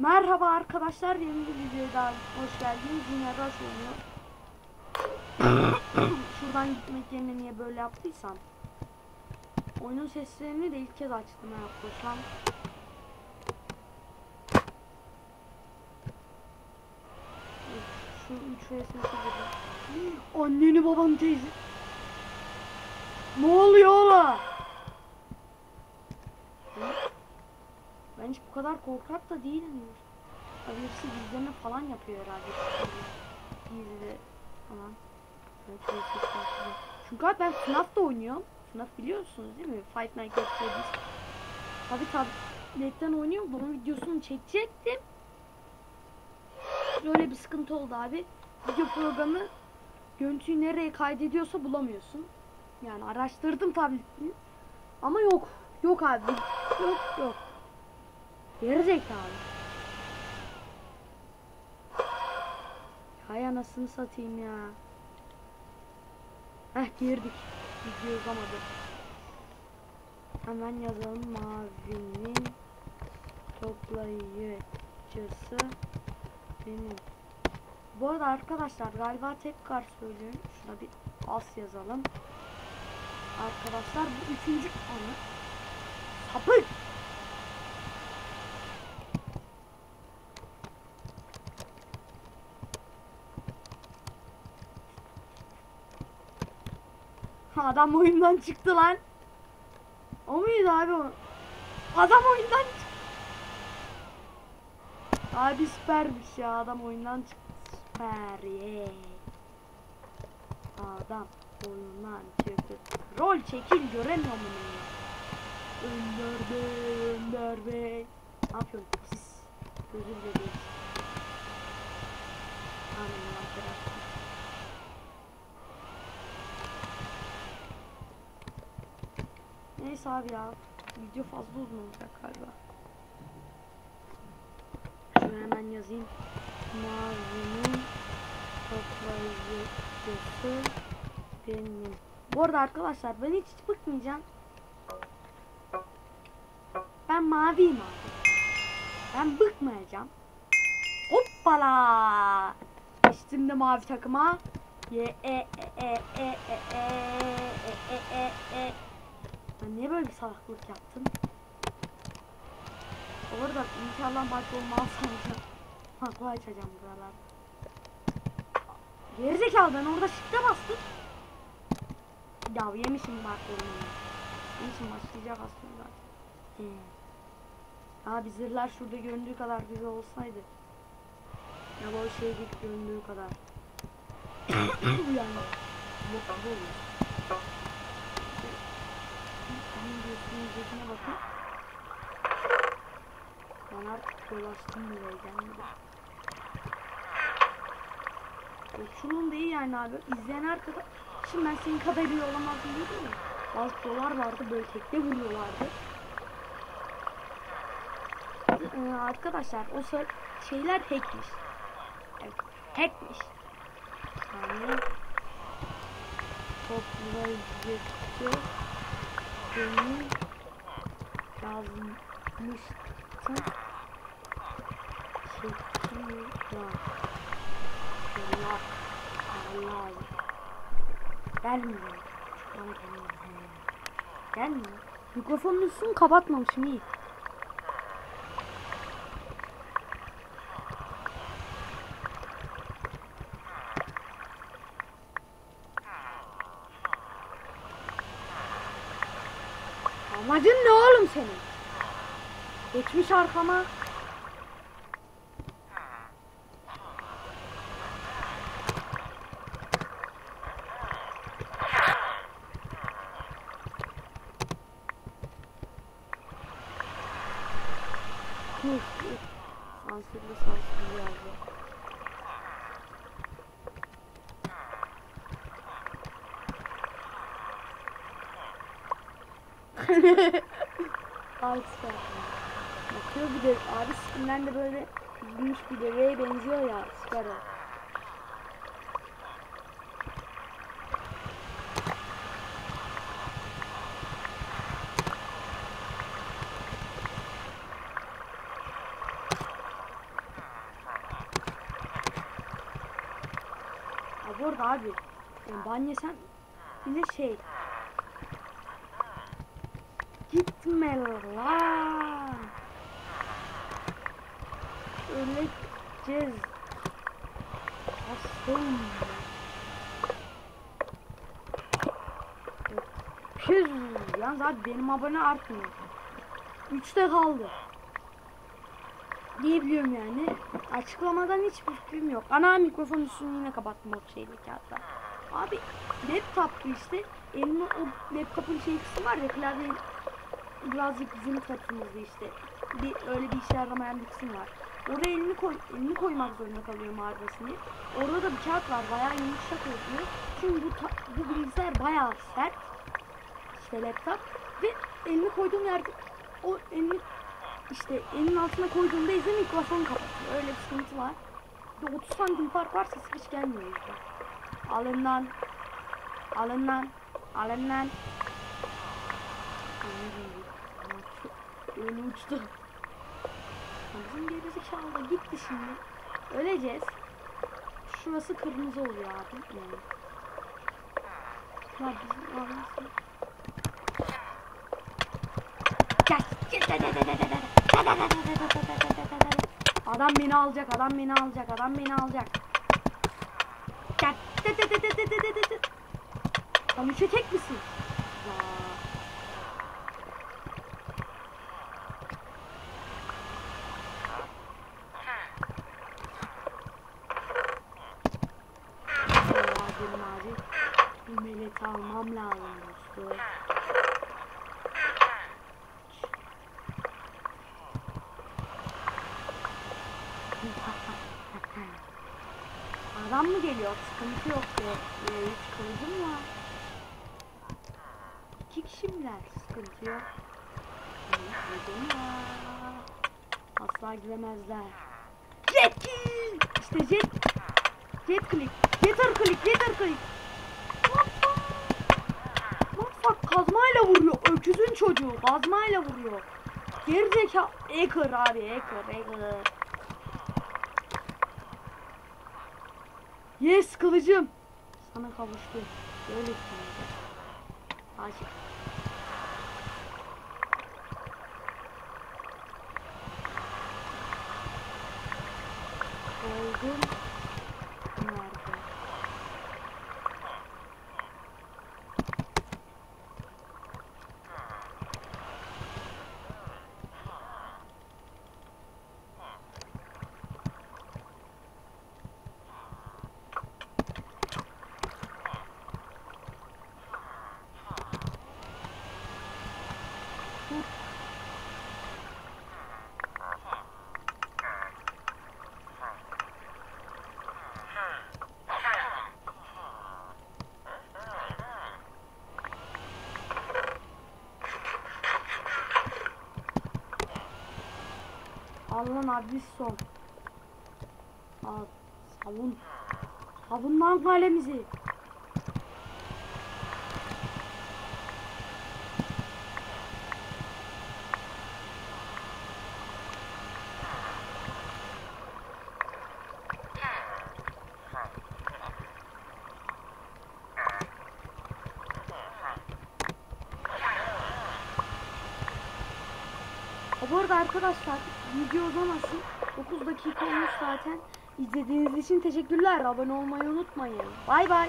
Merhaba arkadaşlar yeni bir videoya daha hoş geldiniz. Yine Rush oynuyor. Şuradan gitmek yerine niye böyle yaptıysam. Oyunun seslerini de ilk kez açtım arkadaşlar. Şu 3 resmi. Anneni babanı teyze. Ne oluyor oğlum? Ben hiç bu kadar korkak da değilim. Birisi gizleme falan yapıyor herhalde. Gizli falan. Çünkü abi ben FNAF'ta oynuyorum. FNAF biliyorsunuz değil mi? Fight Night at Freddy's. Tabi tabletten oynuyorum. Bunun videosunu çekecektim. Böyle bir sıkıntı oldu abi. Video programı görüntüyü nereye kaydediyorsa bulamıyorsun. Yani araştırdım tabletini. Ama yok. Yok abi. Yok yok. Gerizekalı. Hay anasını satayım ya. Heh girdik. Video uzamadı. Hemen yazalım mavinin toplayıcısı benim. Bu arada arkadaşlar galiba tekrar söylüyorum. Şuna bir as yazalım. Arkadaşlar bu üçüncü anı. Sapık. Adam oyundan çıktı lan. O muydu abi o? Adam oyundan çıktı. Abi süpermiş ya adam oyundan çıktı. Süper ye. Adam oyundan çıktı. Rol çekil göremiyor ya? Önder Bey, Önder Bey. Ne yapıyorsun? Dilerim. Amin ya. Neyse abi ya. Video fazla uzun olacak galiba. Şunu hemen yazayım. Mavinin toplayıcısı benim. Bu arada arkadaşlar ben hiç, bıkmayacağım. Ben maviyim abi. Ben bıkmayacağım. Hoppala. Geçtim de mavi takıma. Ye e e e e e e e e e e ben niye böyle bir salaklık yaptım? Olur da inşallah maç olmaz sanacağım. Haklı açacağım buralar. Gerizekalı ben orada shift'e bastım. Ya yemişim bak oyunu. Yemişim başlayacak aslında. He. Abi zırhlar şurada göründüğü kadar güzel olsaydı. Ya bu şey değil göründüğü kadar. yani. Bu olur. Videosunun üzerine bakın. Ben. Şunun iyi yani abi. İzleyen arkadaş. Şimdi ben senin kadar iyi olamazdım diyordum ya. Bazı dolar vardı böyle tekte vuruyorlardı. Ee, arkadaşlar o şeyler hackmiş. Evet, hackmiş. Yani toplayıcı beni yazmıştı. Şekillah. Allah. Allah. Gelmiyor. Gelmiyor. Gelmiyor. Mikrofonun üstünü kapatmamışım iyi. Amacın ne oğlum senin? Geçmiş arkama. abi skin. Bakıyor bir de abi skinden de böyle gümüş bir deveye benziyor ya Sparrow. Ya bu arada abi e, yani ban yesen bir de şey Gitme lan. Öleceğiz. Asım. Püz. Yalnız abi benim abone artmıyor. Üçte kaldı. Diyebiliyorum yani. Açıklamadan hiçbir fikrim yok. Ana mikrofon üstünü yine kapattım o şeydeki hatta. Abi laptop'tu işte. Elime o laptop'un şey kısmı var ya klavye birazcık bizim tarafımızda işte. Bir, öyle bir işe yaramayan bir kısım var. Oraya elini koy, elini koymak zorunda kalıyorum ağrısını. Orada da bir kağıt var. Bayağı yumuşak oluyor. Çünkü bu, bu bilgisayar bayağı sert. İşte laptop. Ve elini koyduğum yerde o elini işte elin altına koyduğumda izle mikrofon kapatıyor. Öyle bir sıkıntı var. Bir 30 santim fark varsa hiç gelmiyor işte. Alın lan. Alın lan. Önü uçtu. Bizim gerizekalı da gitti şimdi. Öleceğiz. Şurası kırmızı oluyor abi. Yani. Ya bizim. Gel. Adam beni alacak, adam beni alacak, adam beni alacak. Sen üçe tek misin? Ya. Benim abi bu meleti almam lazım dostum. Adam mı geliyor? Sıkıntı yok be. Ee, hiç kılıcım var. İki kişiler. Sıkıntı yok. Kılıcım var. Asla giremezler. Jet! İşte jet. Jet click. Jeter click. Jeter click. Bak kazmayla vuruyor. Öküzün çocuğu kazmayla vuruyor. Gerizeka. Eker abi Eker Eker. Yes kılıcım. Sana kavuştu. Böyle kılıcım. Aşık. Oldum. Allah'ın adli son. Al. Savun. Savun lan kalemizi. Bu arada arkadaşlar video uzamasın. 9 dakika olmuş zaten. İzlediğiniz için teşekkürler. Abone olmayı unutmayın. Bay bay.